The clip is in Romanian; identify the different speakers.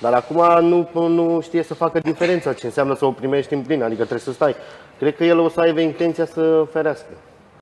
Speaker 1: Dar acum nu, nu știe să facă diferența ce înseamnă să o primești în plin, adică trebuie să stai. Cred că el o să aibă intenția să ferească.